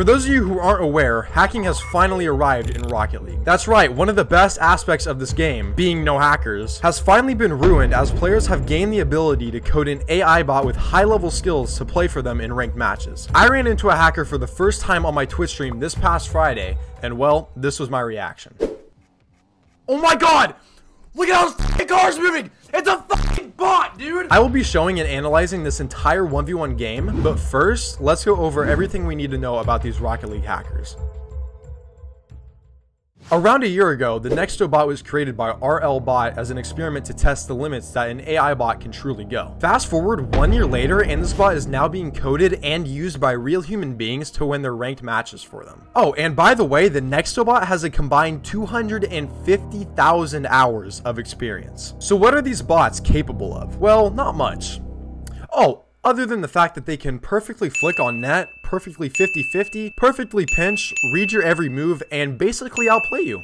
For those of you who aren't aware, hacking has finally arrived in Rocket League. That's right, one of the best aspects of this game, being no hackers, has finally been ruined as players have gained the ability to code an AI bot with high level skills to play for them in ranked matches. I ran into a hacker for the first time on my Twitch stream this past Friday, and well, this was my reaction. Oh my god! Look at how those fucking cars moving! It's a bot, dude! I will be showing and analyzing this entire 1v1 game, but first, let's go over everything we need to know about these Rocket League hackers. Around a year ago, the Nexto bot was created by RLBot as an experiment to test the limits that an AI bot can truly go. Fast forward one year later, and this bot is now being coded and used by real human beings to win their ranked matches for them. Oh, and by the way, the Nexto bot has a combined 250,000 hours of experience. So what are these bots capable of? Well, not much. Oh, other than the fact that they can perfectly flick on net, perfectly 50-50, perfectly pinch, read your every move, and basically outplay you.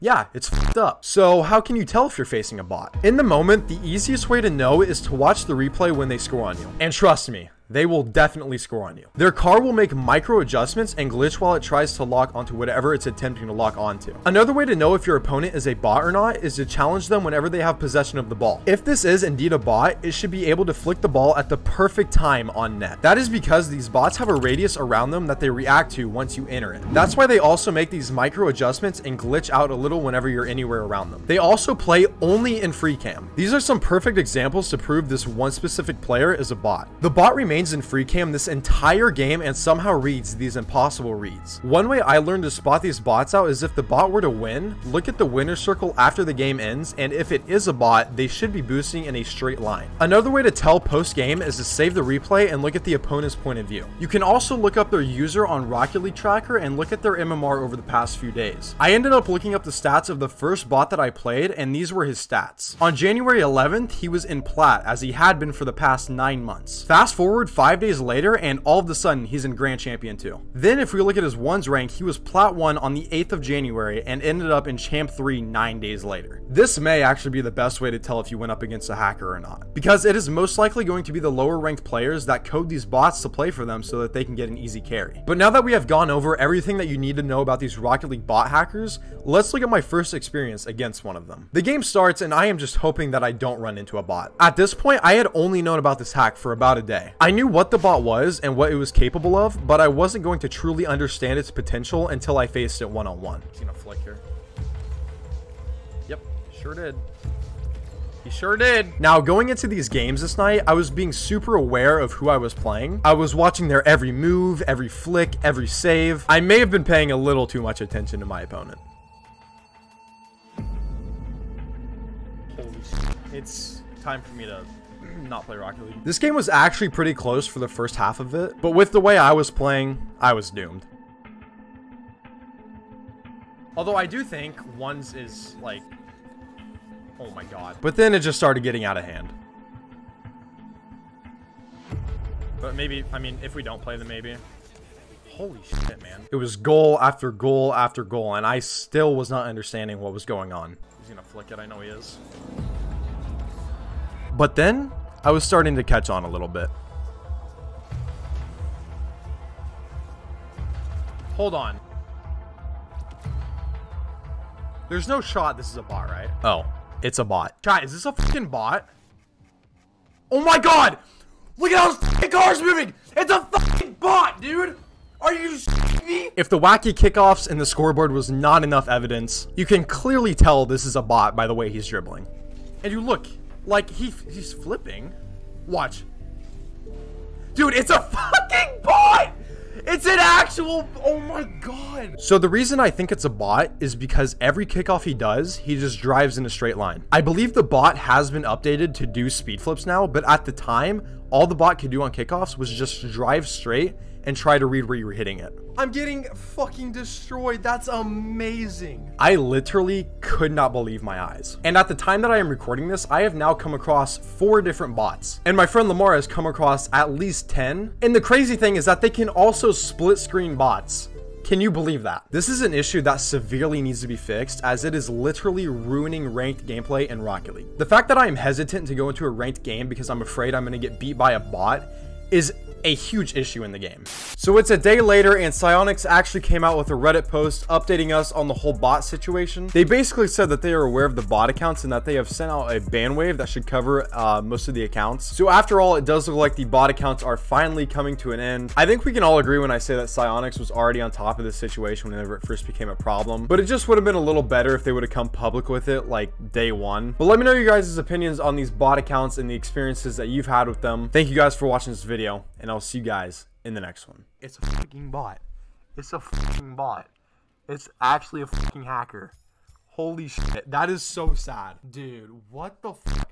Yeah, it's fucked up. So how can you tell if you're facing a bot? In the moment, the easiest way to know is to watch the replay when they score on you. And trust me, they will definitely score on you. Their car will make micro adjustments and glitch while it tries to lock onto whatever it's attempting to lock onto. Another way to know if your opponent is a bot or not is to challenge them whenever they have possession of the ball. If this is indeed a bot, it should be able to flick the ball at the perfect time on net. That is because these bots have a radius around them that they react to once you enter it. That's why they also make these micro adjustments and glitch out a little whenever you're anywhere around them. They also play only in free cam. These are some perfect examples to prove this one specific player is a bot. The bot remains remains in free cam this entire game and somehow reads these impossible reads. One way I learned to spot these bots out is if the bot were to win, look at the winner circle after the game ends, and if it is a bot, they should be boosting in a straight line. Another way to tell post game is to save the replay and look at the opponent's point of view. You can also look up their user on Rocket League Tracker and look at their MMR over the past few days. I ended up looking up the stats of the first bot that I played, and these were his stats. On January 11th, he was in plat, as he had been for the past 9 months. Fast forward five days later, and all of a sudden, he's in Grand Champion 2. Then, if we look at his ones rank, he was Plat 1 on the 8th of January and ended up in Champ 3 nine days later. This may actually be the best way to tell if you went up against a hacker or not, because it is most likely going to be the lower ranked players that code these bots to play for them so that they can get an easy carry. But now that we have gone over everything that you need to know about these Rocket League bot hackers, let's look at my first experience against one of them. The game starts and I am just hoping that I don't run into a bot. At this point, I had only known about this hack for about a day. I knew what the bot was and what it was capable of, but I wasn't going to truly understand its potential until I faced it one-on-one. -on -one. gonna flick here. Yep, sure did. He sure did. Now, going into these games this night, I was being super aware of who I was playing. I was watching their every move, every flick, every save. I may have been paying a little too much attention to my opponent. Holy It's time for me to not play Rocket League. This game was actually pretty close for the first half of it, but with the way I was playing, I was doomed. Although I do think ones is like, oh my god. But then it just started getting out of hand. But maybe, I mean, if we don't play them, maybe. Holy shit, man. It was goal after goal after goal, and I still was not understanding what was going on. He's gonna flick it, I know he is. But then, I was starting to catch on a little bit. Hold on. There's no shot this is a bot, right? Oh, it's a bot. Chat, is this a fucking bot? Oh my god! Look at how those fucking cars moving! It's a fucking bot, dude! Are you me? If the wacky kickoffs and the scoreboard was not enough evidence, you can clearly tell this is a bot by the way he's dribbling. And you look, like, he he's flipping. Watch. Dude, it's a fucking bot! It's an actual, oh my god. So the reason I think it's a bot is because every kickoff he does, he just drives in a straight line. I believe the bot has been updated to do speed flips now, but at the time, all the bot could do on kickoffs was just drive straight and try to read where you were hitting it. I'm getting fucking destroyed. That's amazing. I literally could not believe my eyes. And at the time that I am recording this, I have now come across four different bots. And my friend Lamar has come across at least 10. And the crazy thing is that they can also split screen bots. Can you believe that? This is an issue that severely needs to be fixed as it is literally ruining ranked gameplay in Rocket League. The fact that I am hesitant to go into a ranked game because I'm afraid I'm going to get beat by a bot is a huge issue in the game. So it's a day later and Psyonix actually came out with a Reddit post updating us on the whole bot situation. They basically said that they are aware of the bot accounts and that they have sent out a ban wave that should cover uh, most of the accounts. So after all, it does look like the bot accounts are finally coming to an end. I think we can all agree when I say that Psyonix was already on top of this situation whenever it first became a problem, but it just would have been a little better if they would have come public with it like day one. But let me know your guys' opinions on these bot accounts and the experiences that you've had with them. Thank you guys for watching this video, and I'll see you guys in the next one. It's a fucking bot. It's a fucking bot. It's actually a fucking hacker. Holy shit. That is so sad. Dude, what the fuck?